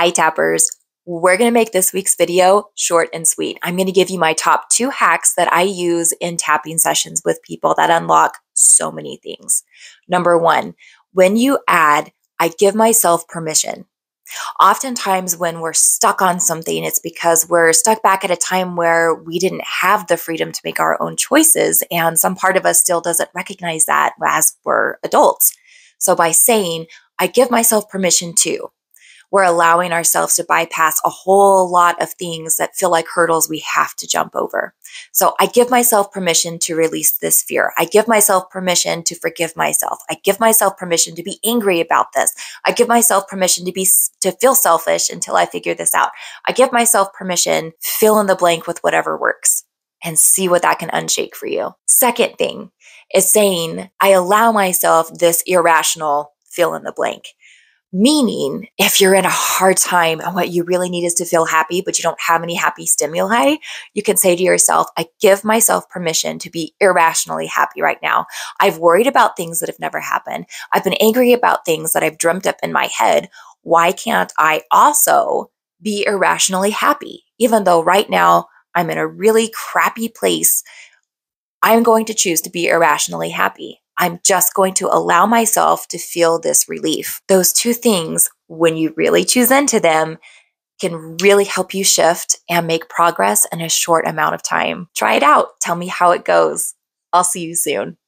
Hi, tappers. We're going to make this week's video short and sweet. I'm going to give you my top two hacks that I use in tapping sessions with people that unlock so many things. Number one, when you add, I give myself permission. Oftentimes, when we're stuck on something, it's because we're stuck back at a time where we didn't have the freedom to make our own choices. And some part of us still doesn't recognize that as we're adults. So, by saying, I give myself permission to, we're allowing ourselves to bypass a whole lot of things that feel like hurdles we have to jump over. So I give myself permission to release this fear. I give myself permission to forgive myself. I give myself permission to be angry about this. I give myself permission to be to feel selfish until I figure this out. I give myself permission fill in the blank with whatever works and see what that can unshake for you. Second thing is saying I allow myself this irrational fill in the blank. Meaning, if you're in a hard time and what you really need is to feel happy, but you don't have any happy stimuli, you can say to yourself, I give myself permission to be irrationally happy right now. I've worried about things that have never happened. I've been angry about things that I've dreamt up in my head. Why can't I also be irrationally happy? Even though right now I'm in a really crappy place, I'm going to choose to be irrationally happy. I'm just going to allow myself to feel this relief. Those two things, when you really choose into them, can really help you shift and make progress in a short amount of time. Try it out. Tell me how it goes. I'll see you soon.